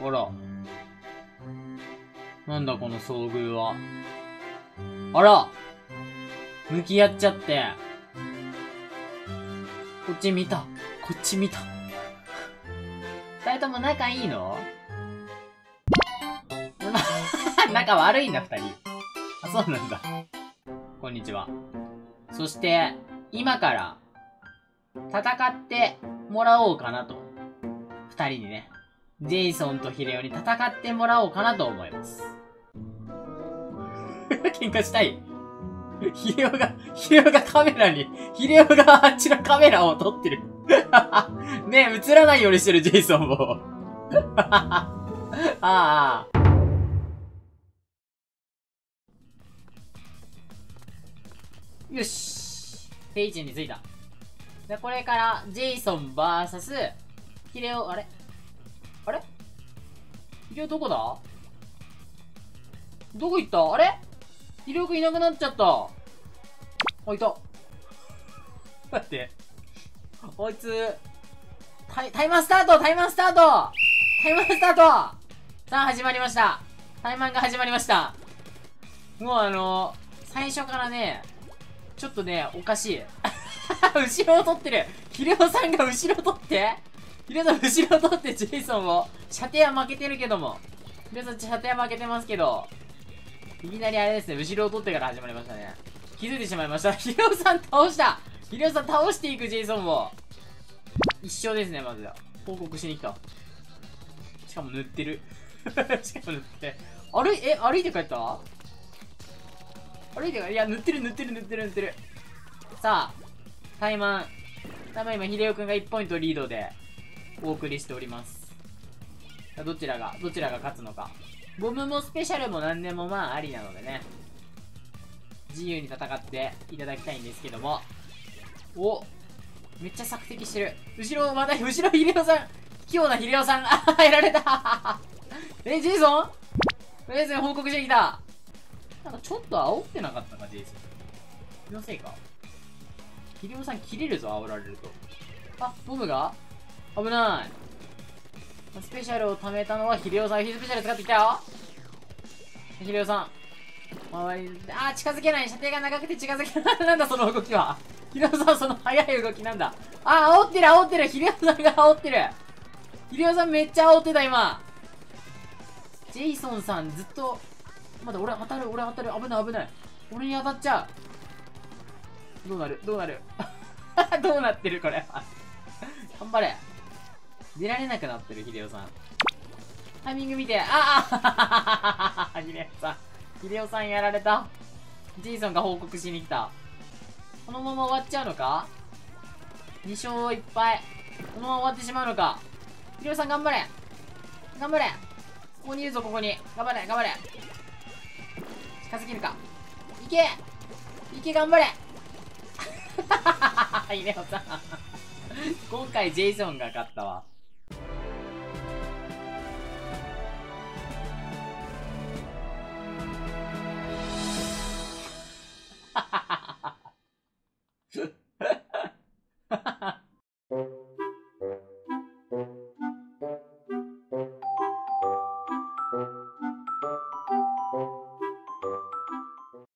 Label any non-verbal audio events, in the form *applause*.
あら。なんだこの遭遇は。あら向き合っちゃって。こっち見た。こっち見た。二人とも仲いいの？*laughs* 仲悪いんだ、二人。あ、そうなんだ。こんにちは。そして、今から、戦ってもらおうかなと。二人にね。ジェイソンとヒレオに戦ってもらおうかなと思います。*laughs* 喧嘩したい。ヒレオが、ヒレオがカメラに、ヒレオがあっちのカメラを撮ってる。ねえ、映らないようにしてるジェイソンも。*laughs* ああ。よし。定位置に着いた。で、これから、ジェイソン VS、ヒレオ、あれ？あれ？ヒレオどこだ？どこ行った？あれ？ヒレオくんいなくなっちゃった。あ、いた。待って。あいつ、タイ、タイマースタートタイマースタートタイマースタートさあ、始まりました。タイマンが始まりました。もうあの最初からね、ちょっとね、おかしい。*laughs* 後ろを取ってるヒレオさんが後ろを取ってヒレさん後ろ取ってジェイソンを、射程は負けてるけども。ヒレさん射程は負けてますけど、いきなりあれですね、後ろを取ってから始まりましたね。気づいてしまいました。ヒレオさん倒したヒレオさん倒していくジェイソンを。一生ですね、まず。報告しに来た。しかも塗ってる。*laughs* しかも塗って。歩い、え、歩いて帰った？歩いてかいや、塗ってる塗ってる塗ってる塗ってる。さあ、タイマン。タイマン今、秀夫くんが1ポイントリードでお送りしております。どちらが、どちらが勝つのか。ボムもスペシャルも何でもまあありなのでね。自由に戦っていただきたいんですけども。おめっちゃ索敵してる。後ろ、また、後ろ、秀夫さん器用な秀夫さんあーやられた *laughs* え、ジェイソン？ジェイソン報告してきたなんかちょっと煽ってなかったか、ジェイソン。気のせいか？秀夫さん切れるぞ、煽られると。あ、ボムが？危ない。スペシャルを貯めたのは秀夫さんヒ。スペシャル使ってきたよ。秀夫さん。周り、あ、近づけない。射程が長くて近づけない。なんだ、その動きは。秀夫さん、その速い動きなんだ。あー、煽ってる、煽ってる。秀夫さんが煽ってる。秀夫さんめっちゃ煽ってた、今。ジェイソンさん、ずっと、まだ俺当たる、俺当たる。危ない、危ない。俺に当たっちゃう。どうなる？どうなる？*laughs* どうなってるこれ。頑張れ。出られなくなってる、秀夫さん。タイミング見て、ああ秀夫さん。秀夫さんやられた。ジェイソンが報告しに来た。このまま終わっちゃうのか ?2 勝1敗。このまま終わってしまうのか？秀夫さん頑張れ頑張れここにいるぞ、ここに。頑張れ、頑張れ。近づけるか？いけいけ、頑張れ *laughs* 秀夫さん。*laughs* 今回ジェイソンが勝ったわ。